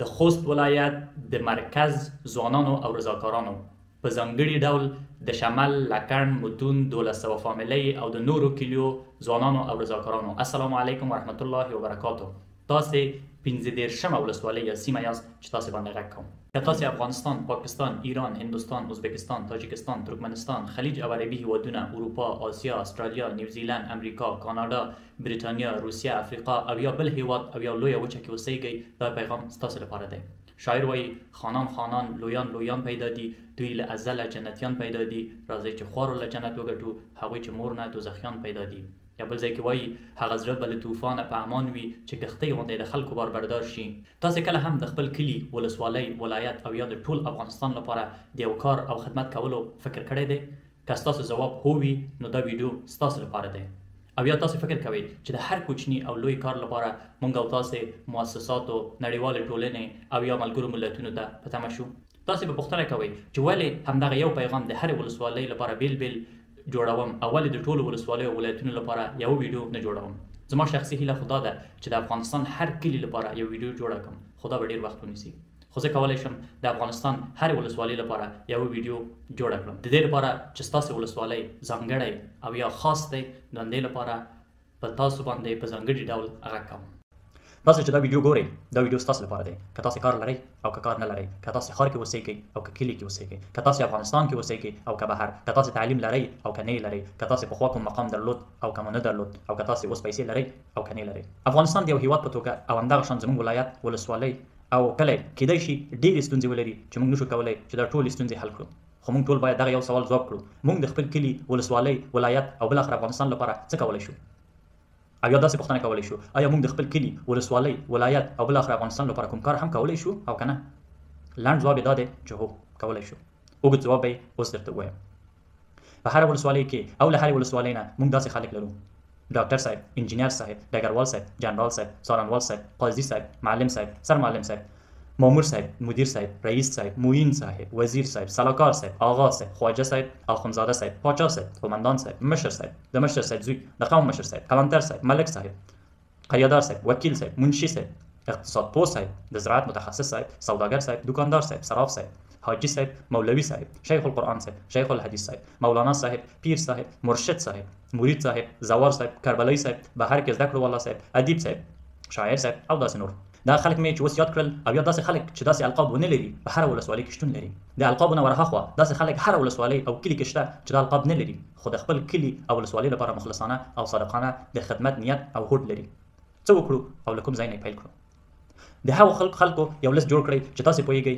د خوست ولایت د مرکز ځوانانو او رضاکارانو په ځانګړي ډول د شمل، لکڼ، متون، دولس سوه فامیلۍ او د نورو کلیو ځوانانو او رضاکارانو السلام علیکم ورحمت الله وبرکاته تاسې پنځه دېرشمه ولسوالۍ یا سیمه یاست چې تاسې باندې غږ کوم. که تاسې افغانستان، پاکستان، ایران، هندوستان، ازبکستان، تاجکستان، ترکمنستان، خلیج او عربي هیوادونه، اروپا، آسیا، اسټرالیا، نیوزیلند، امریکا، کاناډا، بریتانیا، روسیه، افریقا او یا بل هیواد او یا لویه وچه کې اوسیږئ دا پیغام ستاسو لپاره دی. شاعر وایي، خانان خانان، لویان لویان پیدا دي، دوی له ازله جنتیان پیدا دي، راځئ چې خوارو له جنت وګټو، هغوی چې مور نه دوزخیان پیدا دي. یا بل ځای کې وایي، هغه زړه به له طوفانه په امان وي چې کښتۍ غوندی د خلکو بار بردار شي. تاسې کله هم د خپل کلي، ولسوالۍ، ولایت او یا د ټول افغانستان لپاره د یو کار او خدمت کولو فکر کړی دی؟ که ستاسو ځواب هو وي نو دا ویډیو ستاسو لپاره دی او یا تاسو فکر کوئ چې د هر کوچني او لوی کار لپاره مونږ او تاسو مؤسساتو نړیوالې ټولنې او یا ملګرو ملتونو ته په تمه شو تاسو به پوښتنه کوئ چې ولې همدغه یو پیغام د هرې ولسوالۍ لپاره بیل بیل جوړوم او ولې د ټولو ولسوالیو او ولایتونو لپاره یو ویډیو نه جوړوم زما شخصي هیله خو دا ده چې د افغانستان هر کلي لپاره یو ویډیو جوړه کړم خو دا به ډیر وخت ونیسي خو زه کولای شم د افغانستان هرې ولسوالۍ لپاره یوه ویډیو جوړه کړم د دې لپاره چې ستاسو ولسوالۍ ځانګړی او یا خاص دی د همدې لپاره په تاسو باندې په ځانګړي ډول غږ کوم. تاسو چې دا ویډیو ګورئ دا ویډیو ستاسو لپاره دی که تاسو کار لرئ او که کار نه لرئ که تاسو ښار کې اوسیږئ او که کلي کې اوسیږئ که تاسو افغانستان کې اوسیږئ او که بهر که تاسو تعلیم لرئ او که نه یې لرئ که تاسو پخوا کوم مقام درلود او که مو نه درلود او که تاسو اوس پیسې لرئ او که نه لرئ افغانستان د یو هیواد په توګه او همدغه شان زموږ ولایت ولسوالۍ او کله کیدای شي ډیرې ستونزې ولري چې موږ نشو کولای چې دا ټولې ستونزې حل کړو خو موږ ټول باید دغه یو سوال ځواب کړو موږ د خپل کلي، ولسوالۍ، ولایت او بالاخره افغانستان لپاره څه کولای شو؟ او یا داسې پوښتنه کولای شو، ایا موږ د خپل کلي، ولسوالۍ، ولایت او بالاخره افغانستان لپاره کوم کار هم کولای شو او که نه؟ لنډ ځواب یې دا دی چې هو، کولای شو. اوږد ځواب به یې اوس درته ووایم په هره ولسوالۍ کې او له هرې ولسوالۍ نه موږ داسې خلک لرو ډاکټر صاحب انجینر صاحب ډګروال صاحب جنرال صاحب څارنوال صاحب قاضي صاحب معلم صاحب سر معلم صاحب مامور صاحب مدیر صاحب رئیس صاحب معین صاحب وزیر صاحب سلاکار صاحب آغا صاحب خواجه صاحب اخندزاده صاحب پاچا صاحب قومندان صاحب مشر صاحب د مشر صاحب زوی د قوم مشر صاحب کلانتر صاحب ملک صاحب قريدار صاحب وکيل صاحب منشي صاحب اقتصاد پوه صاحب د زراعت متخصص صاحب سوداګر صاحب دوکاندار صاحب صراف صاحب حاجي صاحب مولوي صاحب شيخ القرآن صاحب شيخ الحديث صاحب مولانا صاحب پير صاحب مرشد صاحب مريد صاحب زوار صاحب کربلي صاحب بهر کې زده کړو والا صاحب اديب صاحب شاعر صاحب او داسې نور دا خلک مې چې اوس یاد کړل او یا داسې خلک چې داسې القاب ونه لري په هره ولسوالۍ کې شتون لري د القابو نه ورهاخوا داسې خلک هره ولسوالۍ او کلي کې شته چې دا القاب نه لري خو د خپل کلي او ولسوالۍ لپاره مخلصانه او صادقانه د خدمت نیت او هوډ لري. څه وکړو او له کوم ځای نه یې پیل کړو؟ د هغو خلکو یو لست جوړ کړئ چې تاسې پوهېږئ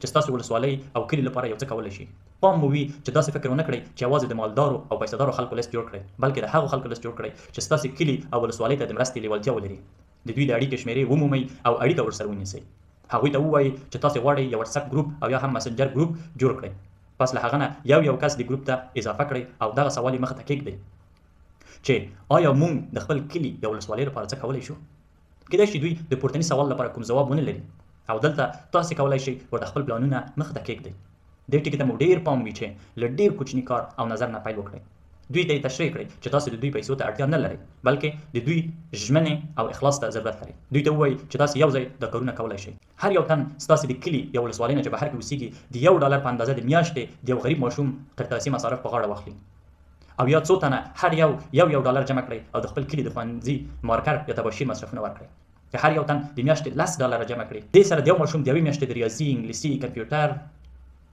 چې ستاسو ولسوالۍ او کلي لپاره یو څه کولی شي. پام مو وي چې داسې فکر ونه کړئ چې یوازې د مالدارو او پیسهدارو خلکو لست جوړ کړئ، بلکې د هغو خلکو لست جوړ کړئ چې ستاسې کلي او ولسوالۍ ته د مرستې لېوالتیا ولري. د دوی د اړیکې شمېرې ومومئ او اړیکه ورسره ونیسئ. هغوی ته ووایئ چې تاسې غواړئ یو واټساپ ګروپ او یا هم مسنجر ګروپ جوړ کړئ. پس له هغه نه یو یو کس دې ګروپ ته اضافه کړئ او دغه سوال یې مخ ته کېږدئ چې آیا مونږ د خپل کلي یا ولسوالۍ لپاره څه کولای شو؟ کېدای شي دوی د پورتني سوال لپاره کوم ځواب ونه لري او دلته تاسې کولای شئ ورته خپل پلانونه مخ ته کېږدئ. دې ټکي ته مو ډېر پام وي چې له ډېر کوچني کار او نظر نه پیل وکړئ. دوی ته یې تشریح کړئ چې تاسو د دوی پیسو ته اړتیا نه لرئ، بلکې د دوی ژمنې او اخلاص ته ضرورت لرئ. دوی ته ووایئ چې تاسو یو ځای دا کارونه کولای شئ. هر یو تن ستاسې د کلي یا ولسوالۍ نه چې بهر کې اوسېږي د یو ډالر په اندازه د میاشتې د یو غریب ماشوم قرطاسي مصارف په غاړه واخلي او یا څو تنه هر یو یو یو ډالر جمع کړئ او د خپل کلي د ښوونځي مارکر یا تباشیر مصرفونه ورکړئ. که هر یو تن د میاشتې لس ډالره جمع کړي دې سره د یو ماشوم د یوې میاشتې د ریاضي انګلیسي کمپیوټر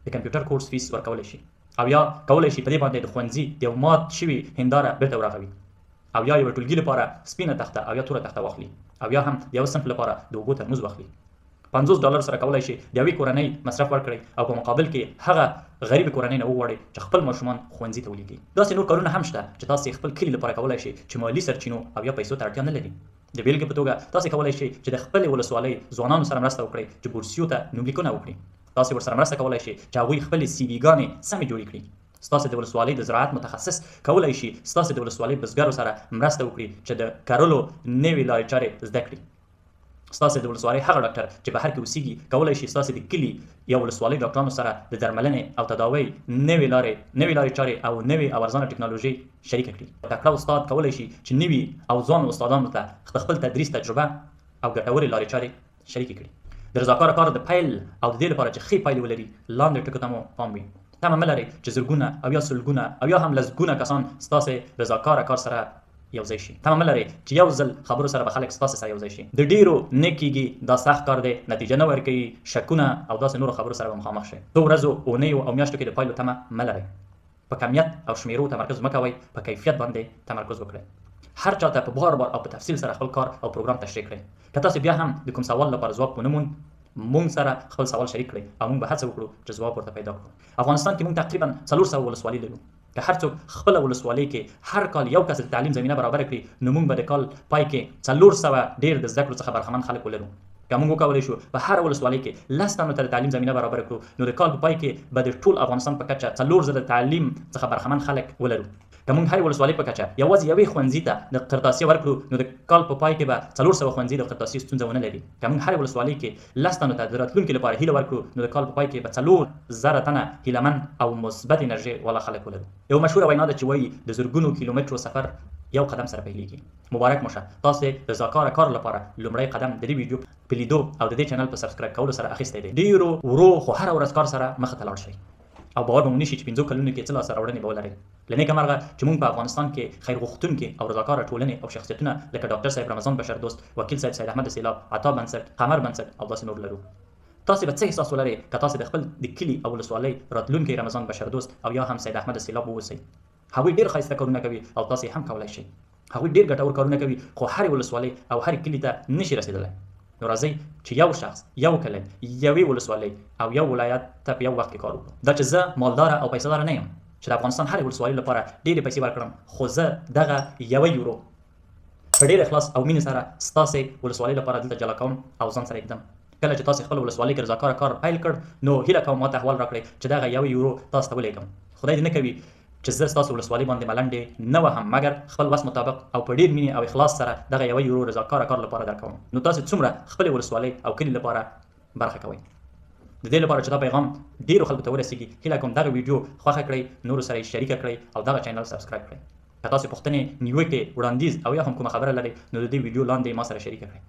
د کمپیوټر کورس فیس ورکولی شي او یا کولی شي په دې باندې د ښوونځي د یو مات شوي هنداره بیرته ورغوي او یا یوه ټولګي لپاره سپینه تخته او یا توره تخته واخلي او یا هم د یو صنف لپاره د اوبو ترموز واخلي پنځوس ډالر سره کولی شي د یوې کورنۍ مصرف ورکړي او په مقابل کې هغه غریب کورنۍ نه وغواړي چې خپل ماشومان ښوونځي ته ولیږي داسې نور کارونه هم شته چې تاسو خپل کلي لپاره کولی شي چې مالي سرچینو او یا پیسو ته اړتیا نه لري د بېلګې په توګه، تاسې کولای شئ چې د خپلې ولسوالۍ ځوانانو سره مرسته وکړئ چې بورسيو ته نومليکنه وکړي. تاسې ورسره مرسته کولای شئ چې هغوی خپلې سي وي ګانې سمې جوړې کړي. ستاسې د ولسوالۍ د زراعت متخصص کولای شي ستاسې د ولسوالۍ بزګرو سره مرسته وکړي چې د کرلو نوې لارې چارې زده کړي. ستاسې د ولسوالۍ هغه ډاکټر چې بهر کې اوسېږي کولای شي ستاسې د کلي يا ولسوالۍ ډاکټرانو سره د درملنې او تداوۍ نوې لارې، نوې لارې چارې او نوې او ارزانه ټکنالوژۍ شریکه کړي. تکړه استاد کولای شي چې نوي او ځوانو استادانو ته د خپل تدریس تجربه او ګټورې لارې چارې شریکې کړي. د رضاکاره کار د پیل او د دې لپاره چې ښې پایلې ولري، لاندې ټکو ته مو پام وي. تمه مه لرئ چې زرګونه او یا سلګونه او یا هم لسګونه کسان ستاسې رضاکاره کار سره یو ځای شي. تمه مه لرئ چې یو ځل خبرو سره به خلک ستاسې سره یو ځای شي. د ډېرو نه کېږي، دا سخت کار دی، نتیجه نه ورکوي، شکونه او داسې نورو خبرو سره به مخامخ شئ. څو ورځو، اونیو او میاشتو کې د پایلو تمه مه لرئ. په کمیت او شمیرو تمرکز مه کوئ په کیفیت باندې تمرکز وکړئ هر چا ته په بار بار او په تفصیل سره خپل کار او پروګرام تشریح کړئ که تاسو بیا هم د کوم سوال لپاره ځواب ونه موند مونږ سره خپل سوال شریک کړئ او مونږ به هڅه وکړو چې ځواب ورته پیدا کړو افغانستان کې مونږ تقریبا 400 ولسوالۍ لرو که هر څوک خپل ولسوالۍ کې هر کال یو کس د تعلیم زمینه برابر کړي نو مونږ به د کال پای کې 400 ډیر د زده کړو څخه برخمن خلک ولرو که موږ وکولای شو په هره ولسوالۍ کې لس تنو ته د تعلیم زمینه برابره کړو، نو د کال په پای کې به د ټول افغانستان په کچه څلور زره د تعلیم څخه برخمن خلک ولرو. که موږ هرې ولسوالۍ په کچه یوازې یوې ښونځي ته د قرطاسیې ورکړو، نو د کال په پای کې به څلور سوه ښونځي د قرطاسیې ستونزه ونه لري. که موږ هرې ولسوالۍ کې لس تنو ته د راتلونکي لپاره هیله ورکړو، نو د کال په پای کې به څلور زره تنه هیله من او مثبت انرژي والا خلک ولرو. یوه مشهوره وینا ده چې وایي، د زرګونو کیلومترو سفر یو قدم سره پیلیږي. مبارک مو شه تاسو د زاکاره کار لپاره لومړی قدم ددې ویډیو په لیدو او ددې چینل په سبسکرایب کولو سره اخیستی دی ډیرو ورو خو هره ورځ کار سره مخ ته لاړ شئ او باور به مو نشي چې پنځو کلونو کې څه لاسته راوړنې به ولرئ له نیکه مرغه چې مونږ په افغانستان کې خیر غوښتونکې او رضاکاره ټولنې او شخصیتونه لکه ډاکټر صاحب رمضان بشر دوست وکیل صاحب سید احمد سیلاب عطا بنسټ قمر بنسټ او داسې نور لرو تاسو به څه احساس ولرئ که تاسو د خپل د کلي او ولسوالۍ راتلونکی رمضان بشر دوست او یا هم سید احمد سیلاب واوسئ. هغوی ډیر ښایسته کارونه کوی او تاسی هم کولای شی هغوی ډیر ګټور کارونه کوی خو هری ولسوالی او هری کلی ته نشی رسیدلی نو راځی چه یو شخص یو کلی یوی ولسوالی او یو ولایت ته په یو وخت کی کار وکړو دا چه زه مالداره او پیسه داره نه یم چه د افغانستان هری ولسوالی لپاره ډیری پیسی ورکړم خو زه دغه یوه یورو په ډیر اخلاص او مینی سره ستاسی ولسوالی لپاره دلته جلا کوم او ځان سره ایږدم. کله چې تاسې خپل ولسوالۍ کې رضاکاره کار پیل کړ نو هیله کوم ماته احوال راکړئ چې دغه یو یورو تاسو ته ولیږم خدای دې نه کوي چې زه ستاسو ولسوالۍ باندې ملنډې نه وهم مګر خپل وس مطابق او په ډیر مینې او اخلاص سره دغه یو یورو رضاکاره کار لپاره درکوم نو تاسې څومره خپلې ولسوالۍ او کلي لپاره برخه کوئ د دې لپاره چې دا پیغام ډیرو خلکو ته ورسیږي هیله کوم دغه ویډیو خوښه کړئ نورو سره یې شریکه کړئ او دغه چینل سبسکرایب کړئ که تاسو پوښتنې، نیوکې، وړاندیز او یا هم کومه خبره لرئ نو د دې ویډیو لاندې یې ما سره شریکه کړئ.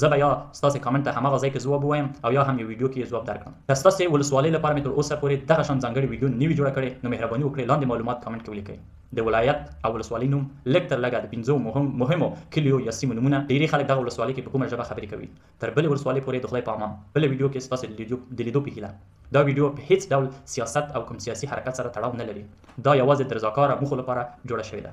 زه به یا ستاسو کمنټ ته هماغه ځای کې ځواب ووایم او یا هم یو ویډیو کې یې ځواب درکړم. که ستاسو ولسوالۍ لپاره مې تر اوسه پورې دغه شان ځانګړې ویډیو نه وي جوړه کړې نو مهرباني وکړئ لاندې معلومات کمنټ کې ولیکئ. د ولایت او ولسوالۍ نوم، لږ تر لږه د پنځو مهمو کلیو یا سیمو نومونه، ډیری خلک دغه ولسوالۍ کې په کومه ژبه خبرې کوي؟ تر بلې ولسوالۍ پورې د خدای په امان. بله ویډیو کې ستاسو د لیدو په هیله. دا ویډیو په هیڅ ډول سیاست او کوم سیاسي حرکت سره تړاو نه لري. دا یوازې د رضاکاره موخو لپاره جوړه شوې ده.